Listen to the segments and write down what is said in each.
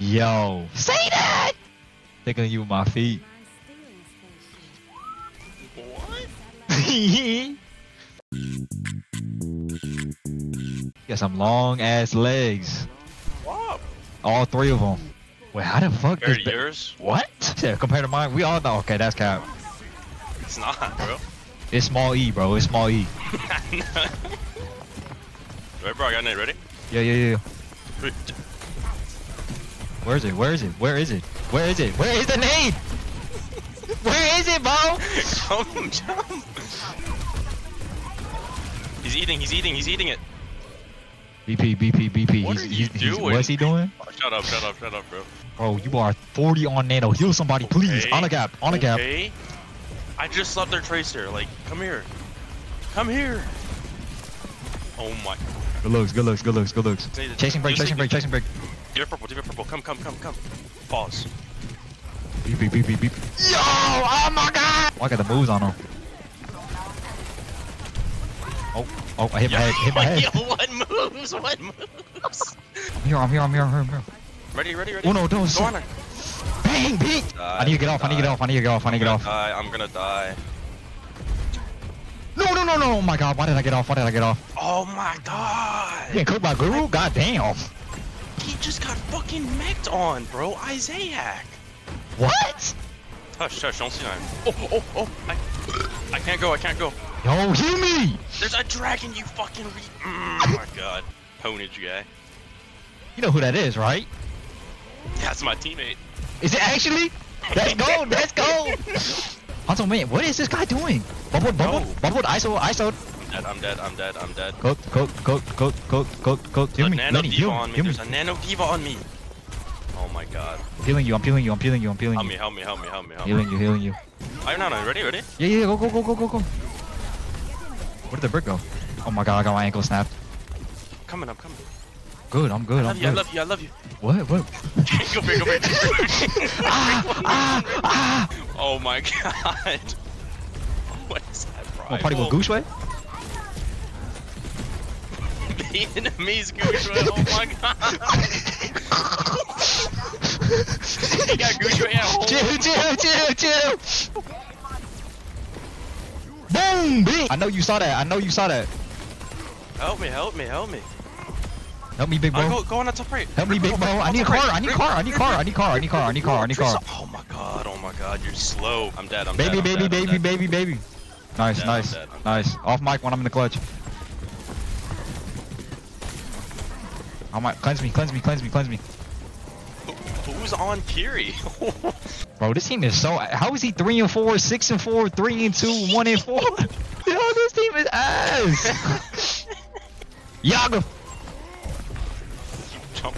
Yo, say that! Thinking of you with my feet. What? Got some long ass legs. Wow. All three of them. Wait, how the fuck Compared this to yours? What? Yeah, compared to mine, we all know. Okay, that's cap. It's not, bro. It's small E, bro. It's small E. right, bro, I got it ready? Yeah, yeah, yeah. Where is it? Where is it? Where is it? Where is it? Where is the nade? Where is it, bro? Come jump. He's eating, he's eating, he's eating it. BP, BP, BP. What he's, are you he's, he's- doing? what's he doing? Oh, shut up, shut up, shut up, bro. Bro, you are 40 on nano. Heal somebody, please. On a gap. On a gap. Okay. I just left their tracer. Like, come here. Come here. Oh my. Good looks, good looks, good looks, good looks. Chasing break, chasing break, chasing break. Give it purple, give it purple. Come, come, come, come. Pause. Beep, beep, beep, beep, beep. Yo! Oh my god! I got the moves on him. Oh, oh, I hit my head, hit my head. Yo, what moves? What moves? I'm here, I'm here, I'm here, I'm here, I'm here. Ready, ready, ready. Oh no, don't. Go on. her. Bang, beat! I need to get off, I need to get off, I need to get off, I need to get off. Die. I'm gonna die. No, no, no, no, oh my god, why did I get off? Why did I get off? Oh my god. You getting cooked by Guru? God damn. He just got fucking mech'd on, bro. Isaac. What? Hush, hush, don't see him. Oh, oh, oh. I, I can't go, I can't go. Yo, heal me! There's a dragon, you fucking re- mm, Oh my god. Ponage guy. You know who that is, right? That's my teammate. Is it actually? Let's go, let's go! Hanzo, man, what is this guy doing? Bubble, bubble, No. bubble, ISO, ISO. I'm dead, I'm dead, I'm dead, I'm dead. Coat, coat, coat, coat, coat, coat, coat. There's a me, nano diva on me. There's a nano diva on me. Oh my god. I'm peeling you, I'm peeling you, I'm peeling you, I'm peeling Help you. help me, help me, help me, help me. Healing you, healing you. I'm not ready, ready? Yeah, yeah, go, go, go, go, go, go. Where did the brick go? Oh my god, I got my ankle snapped. Coming, I'm coming. Good, I'm good, I I'm love you, I love you, I love you. What, what? go big, go big. ah, ah, ah! Oh my god. What is that, bro? Wanna party with Gooshway? Vietnamese ray, oh my god. he got ray at home. Chill, chill, chill, chill. Boom, bing. I know you saw that. I know you saw that. Help me, help me, help me. Help me, big bro. Go, go on the top right. Help me, big bro. I need a car. I need a car. I need a car. I need a car. I need a car. I need a car. I need a car. Oh my god, oh my god, you're slow. I'm dead, I'm Baby, dead. Baby, baby, dead. baby, baby. Nice, nice, nice. Off mic when I'm in the clutch. I might cleanse me, cleanse me, cleanse me, cleanse me. Who's on Kiri? Bro, this team is so. How is he three and four, six and four, three and two, one and four? Yo, this team is ass. Yaga. No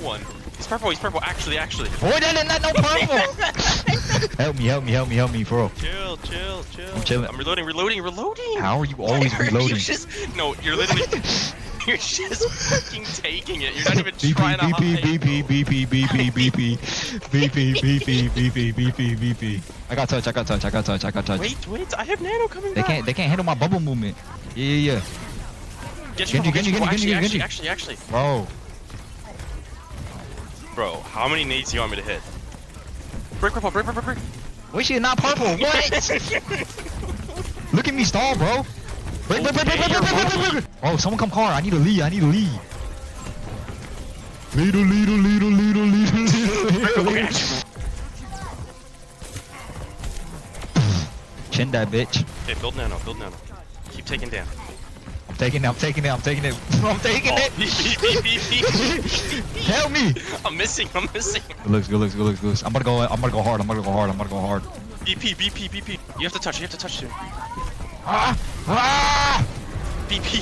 one. He's purple, he's purple. Actually, actually. Boy, that is not no purple. help me, help me, help me, help me, bro. Chill, chill, chill. I'm chilling. I'm reloading, reloading, reloading. How are you always reloading? You just, no, you're literally. You're just fucking taking it. You're not even BP, trying to BP, hide. BP, BP, BP, BP, BP, BP, BP, BP, BP. I got touch, I got touch, I got touch, I got touch. Wait, wait, I have nano coming They back. can't, they can't handle my bubble movement. Yeah, yeah, yeah. Get Genji, you, Genji, Genji, Genji, actually, Genji, actually, actually, actually. Bro, Bro, how many nades do you want me to hit? Break purple, break purple, break. we should not purple. What? Look at me stall, bro. Break, break, break, break, break, break, break, break, break. Bro, someone come car. I need a lead. I need a lead. Lead, lead, lead, lead, lead, lead, lead. Chin that bitch. Okay, build nano, build nano. Keep taking damn. I'm taking it. I'm taking it. I'm taking it. I'm taking Oh, it. beep, beep, beep, beep, beep. Help me. I'm missing, I'm missing. Good looks, good looks, good looks, good looks. I'm gonna go. I'm gonna go hard. I'm gonna go hard. I'm gonna go hard. BP, BP, BP. You have to touch, you have to touch soon. Ah! Ah! BP.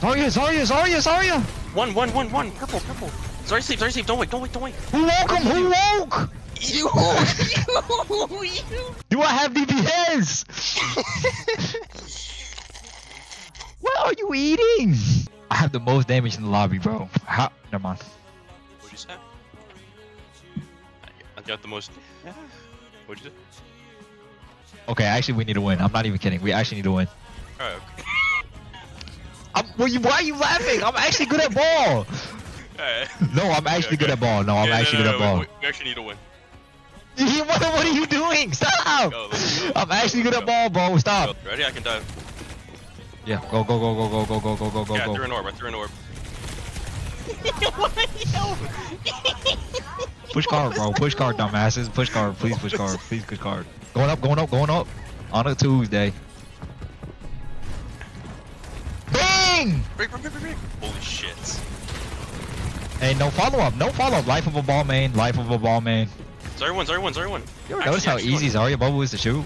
Zarya, Zarya, Zarya, Zarya. One, one, one, one. Purple, purple. Sorry, sleep, sorry, sleep. Don't wait, don't wait, don't wait. Who woke him? Who woke? You, you, you. Do I have DPS? what are you eating? I have the most damage in the lobby, bro. How? Never mind. What'd you say? I got the most. What'd you say? Okay, actually, we need to win. I'm not even kidding. We actually need to win. Alright, okay. I'm, well, you, why are you laughing? I'm actually good at ball. Yeah. No, I'm actually good at ball. No, I'm Yeah, actually no, good no, at ball. We, we actually need to win. what, what are you doing? Stop! Go, go. I'm actually good at ball, bro. Go. Stop. Ready? I can dive. Yeah, go, go, go, go, go, go, go, go, go, go, yeah, I threw an orb. I threw an orb. Push card, bro. Push card, dumbasses. Push card. Please push card. Please push card. Going up, going up, going up. On a Tuesday. Bang! Break, break, break, break. Holy shit. Hey, no follow up. No follow up. Life of a ball main. Life of a ball main. Sorry one, sorry one, sorry one. You ever notice how easy Zarya Bubble is to shoot?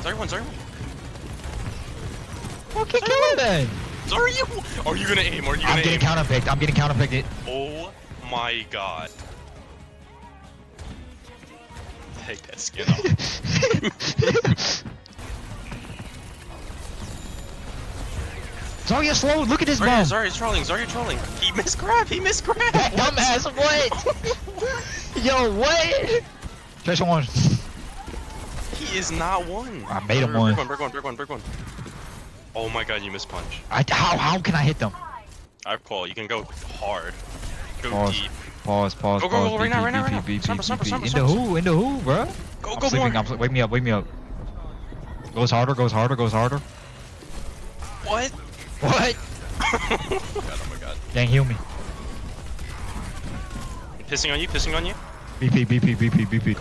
Sorry one, sorry one. Okay, kill him then. Sorry you. Are you gonna aim? Are you I'm gonna getting aim? counter picked. I'm getting counter picked. Oh my god. Take that skin off. Zarya slow. Look at this Zarya, bomb. Zarya's trolling, Zarya trolling. He missed grab, he missed grab. Dumbass. What? Yo, what? Trash one. He is not one. I made him Break one. one, break one, break one, break one. Oh my god, you missed punch. I, how how can I hit them? I have call. You can go hard. Go Pause. deep. Pause, pause, Go, go, pause. go, right now, right now, right now. beep. sniper. In the who? In the who, bro? Go, go, sleeping. I'm wake me up. Wake me up. Goes harder. Goes harder. Goes harder. What? What? oh my god, oh my god. Dang, heal me. Pissing on you, pissing on you. BP, BP, BP, BP.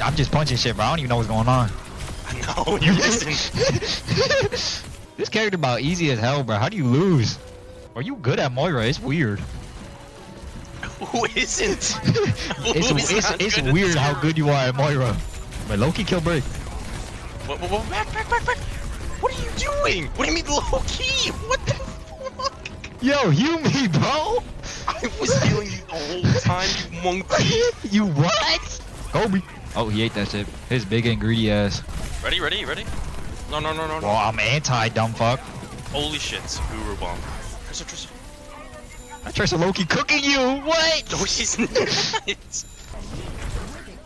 I'm just punching shit, bro. I don't even know what's going on. No, you're missing. this character about easy as hell, bro. How do you lose? Are you good at Moira? It's weird. Who isn't? it's Who's it's, not it's at weird how good you are at Moira. But Loki kill break. Whoa, whoa, whoa, back, back, back, back. What are you doing? What do you mean Loki? What the fuck? Yo, you me, bro. I was healing you the whole time, you monkey. you what? Kobe. Oh, he ate that shit. His big and greedy ass. Ready, ready, ready? No, no, no, no, no. Well, I'm anti dumb fuck. Holy shit, Guru bomb. Tristan, Tristan. I Loki cooking you. What? No, he's not.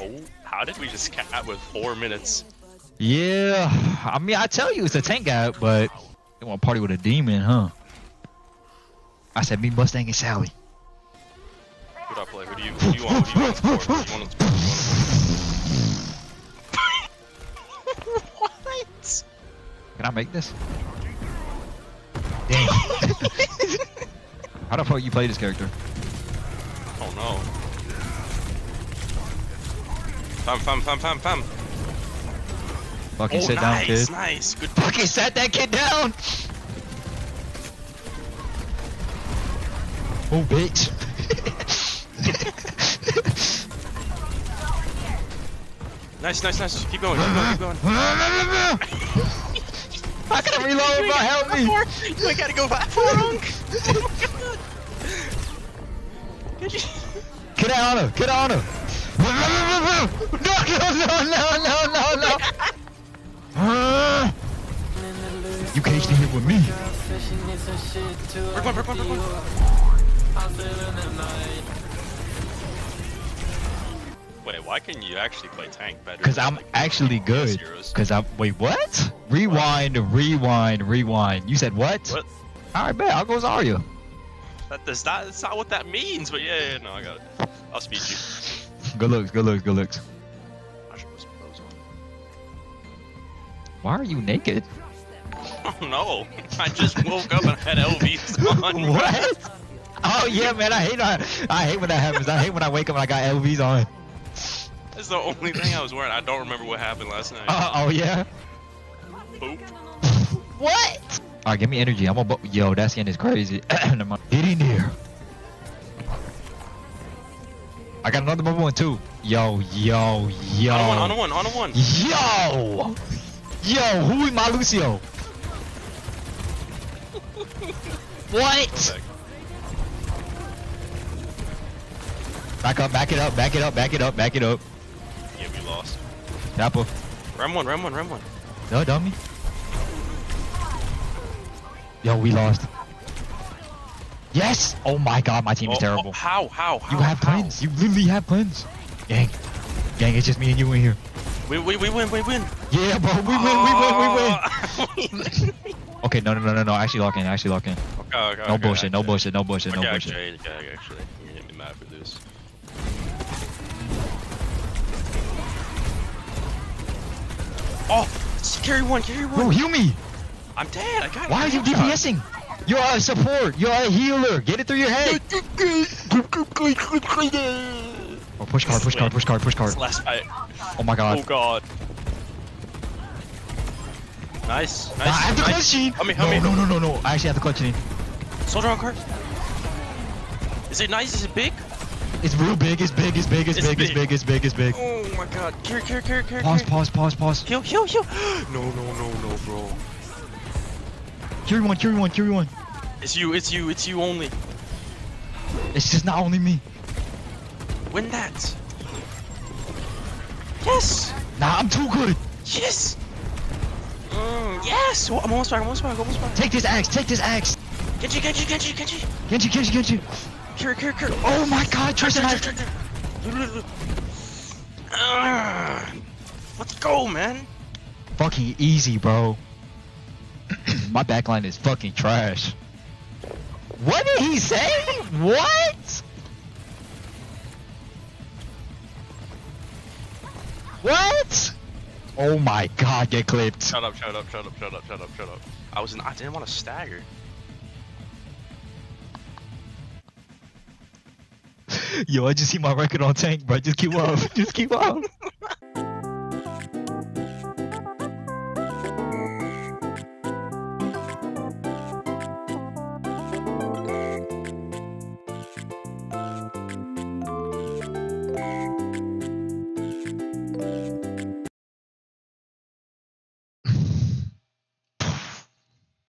oh, how did we just cat with four minutes? Yeah, I mean, I tell you, it's a tank guy, but they want to party with a demon, huh? I said, me, Mustang, and Sally. I play? Who do you, who do you want? Who do you want? Who do you want to support? Who do you want to what? Can I make this? How the fuck you play this character? Oh no. Fam, fam, fam, fam, fam. Fucking oh, sit nice, down, kid. nice. Good Fucking sat that kid down. Oh, bitch. Nice, nice, nice. Keep going, keep going, keep going. I gotta reload, bro, help me! Four. I gotta go back for Oh my god! Get out of get on him! No, no, no, no, no, no! You caged in here with me! One, one, one! Wait, why can you actually play tank better? Cause I'm like, actually good. Cause I'm wait what? Rewind, rewind, rewind. You said what? What? All right, bet I'll go Zarya. That does not. That's not what that means. But yeah, yeah, no, I got it. I'll speed you. Good looks, good looks, good looks. I should put some clothes Why are you naked? Oh no! I just woke up and had LVs on. what? Oh yeah, man. I hate I, I hate when that happens. I hate when I wake up and I got LVs on. That's the only thing I was wearing. I don't remember what happened last night. Uh, oh yeah. Boop. What? All right, give me energy. I'm a bu- yo. That skin is crazy. Get in there. I got another bubble one too. Yo, yo, yo. On a one, on a one, on a one. Yo, yo. Who is my Lucio? what? Back up, back it up, back it up, back it up, back it up. Lost. Tapper. Ram one, ram one, ram one. No, dummy. Yo, we lost. Yes! Oh my god, my team is Oh, oh terrible. oh, how? How? How? You have how? plans. You literally have plans. Gang. Gang, it's just me and you in here. We, we, we win, we win. Yeah, bro. We win, we win, we win. we oh. win. Okay, no, no, no, no, no. Actually lock in. Actually lock in. Okay, okay, No okay, bullshit. No bullshit. No bullshit. No Okay, bullshit. actually, okay, actually, you're gonna me mad for this. Oh, carry one, carry one. Bro, heal me. I'm dead. I got. Why are you. DPSing? You're a support. You're a healer. Get it through your head. Oh, push card. Push card. Push card. Push card. Last fight. Oh my god. Oh god. Nice, nice. Nah, I have the nice. clutch gene. Help me, No, help me. no, no, no, no. I actually have the clutch gene. Soldier on card. Is it nice? Is it big? It's real big. It's big. It's big. It's It's big. It's big. big. It's big. It's big. Oh my god. Carry, carry, carry, carry. Pause. Pause. Pause. Pause. Heal, heal, heal. no, no, no, no, bro. Carry one. Carry one. Carry one. It's you, it's you, it's you only. It's just not only me. Win that. Yes! Nah, I'm too good. Yes! Mm, yes! Oh, I'm almost back, I'm almost back, I'm almost back. Take this axe. Take this axe. Genji, Genji, Genji, Genji! Genji. Genji. Genji. Carry, carry, carry. Oh my god. Trust Turn, knife. turn, turn, turn. Ah, Let's go, man. Fucking easy, bro. my backline is fucking trash. What did he say? What? What? Oh my god, get clipped. Shut up, shut up, shut up, shut up, shut up, shut up. I was in, I didn't want to stagger. Yo, I just see my record on tank, bro. Just keep up. Just keep up.